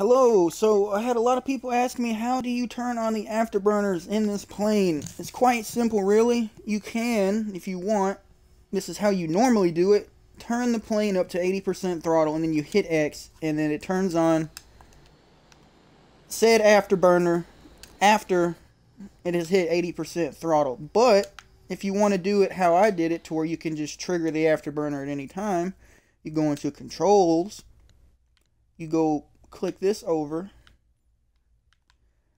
Hello, so I had a lot of people ask me how do you turn on the afterburners in this plane? It's quite simple really. You can, if you want, this is how you normally do it, turn the plane up to 80% throttle and then you hit X and then it turns on said afterburner after it has hit 80% throttle. But if you want to do it how I did it to where you can just trigger the afterburner at any time, you go into controls, you go click this over,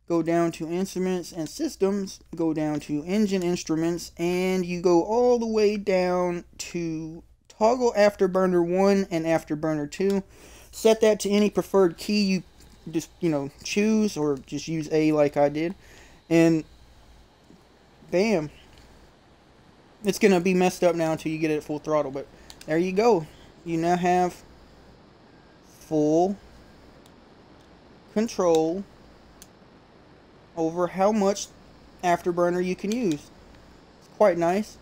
go down to instruments and systems, go down to engine instruments, and you go all the way down to toggle afterburner 1 and afterburner 2. Set that to any preferred key you just, you know, choose or just use A like I did. And bam. It's going to be messed up now until you get it at full throttle, but there you go. You now have full control over how much afterburner you can use. It's quite nice.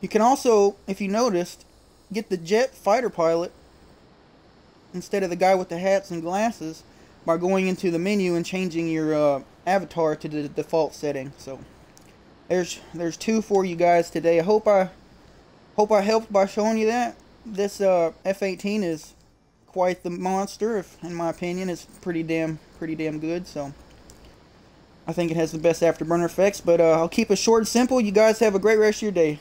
You can also, if you noticed, get the jet fighter pilot instead of the guy with the hats and glasses by going into the menu and changing your uh, avatar to the default setting. So there's there's two for you guys today. I hope I hope I helped by showing you that. This uh, F-18 is quite the monster. If, in my opinion, it's pretty damn pretty damn good. So I think it has the best afterburner effects. But uh, I'll keep it short and simple. You guys have a great rest of your day.